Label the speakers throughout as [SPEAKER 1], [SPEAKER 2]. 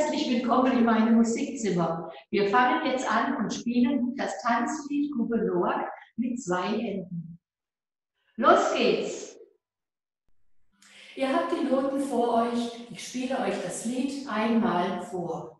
[SPEAKER 1] herzlich willkommen in meinem Musikzimmer. Wir fangen jetzt an und spielen das Tanzlied Grube Noack mit zwei Enden. Los geht's! Ihr habt die Noten vor euch. Ich spiele euch das Lied einmal vor.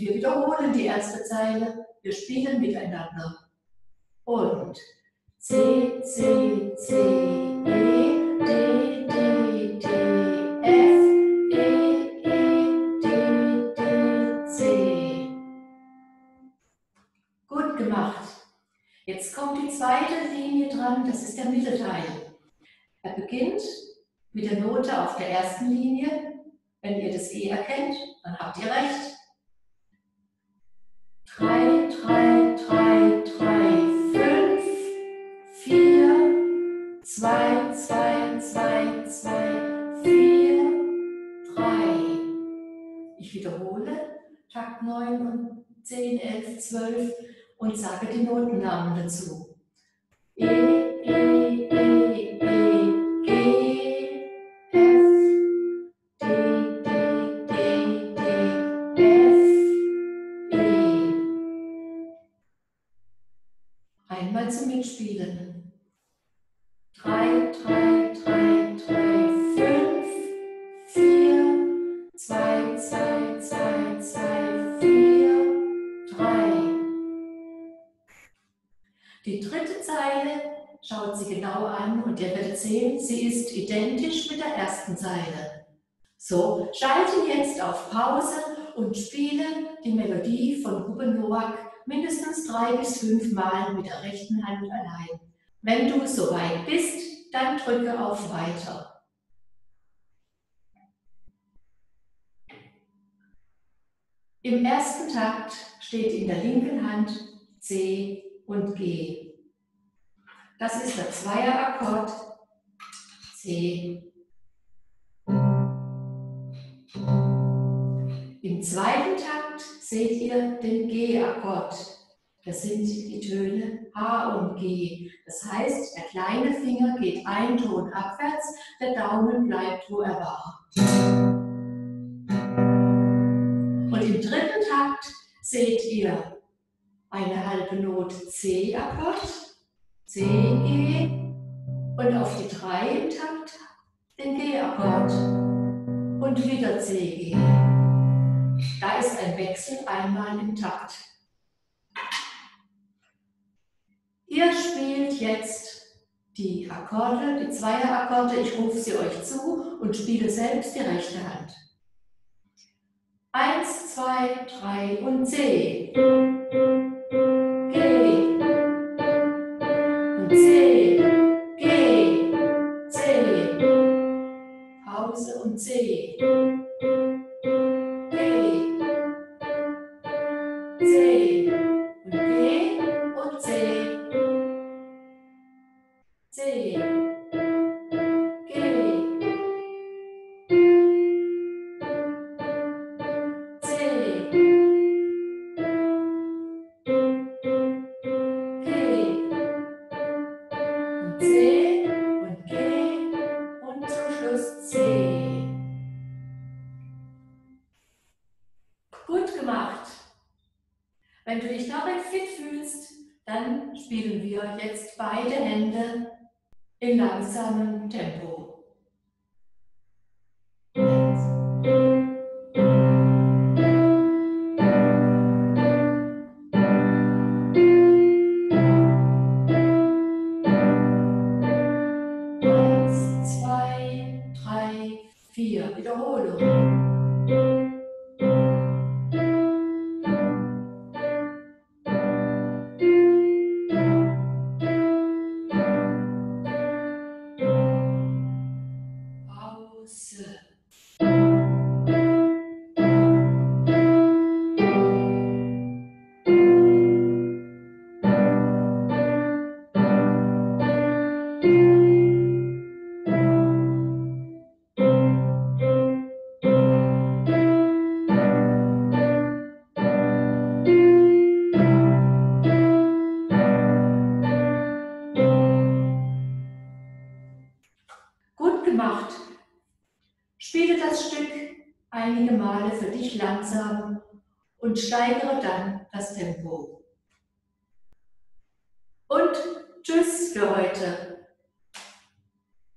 [SPEAKER 1] wir wiederholen die erste Zeile. Wir spielen miteinander. Und C, C, C, E, D, D, D, F, E, E, D, D, C. Gut gemacht. Jetzt kommt die zweite Linie dran, das ist der Mittelteil. Er beginnt mit der Note auf der ersten Linie. Wenn ihr das E erkennt, dann habt ihr recht. Drei, drei, drei, drei, fünf, vier, zwei, zwei, zwei, zwei, vier, drei. Ich wiederhole Takt 9 und 10, 11, 12 und sage die Notennamen dazu. E, Einmal zum Mitspielen. Drei, drei, drei, drei, fünf, vier, zwei, zwei, zwei, zwei, vier, drei. Die dritte Zeile schaut sie genau an und ihr werdet sehen, sie ist identisch mit der ersten Zeile. So, schalte jetzt auf Pause und spiele die Melodie von Ruben Nowak mindestens drei bis fünf Mal mit der rechten Hand allein. Wenn du soweit bist, dann drücke auf Weiter. Im ersten Takt steht in der linken Hand C und G. Das ist der Zweierakkord C. Im zweiten Takt seht ihr den G-Akkord. Das sind die Töne A und G. Das heißt, der kleine Finger geht ein Ton abwärts, der Daumen bleibt, wo er war. Und im dritten Takt seht ihr eine halbe Note C-Akkord, C, G und auf die drei im Takt den G-Akkord und wieder C, G. Wechsel einmal im Takt. Ihr spielt jetzt die Akkorde, die Zweierakkorde. Ich rufe sie euch zu und spiele selbst die rechte Hand. Eins, zwei, drei und C. G. Und C. G. C. Pause und C. Wenn du dich dabei fit fühlst, dann spielen wir jetzt beide Hände in langsamem Tempo. Einige Male für dich langsam und steigere dann das Tempo. Und tschüss für heute.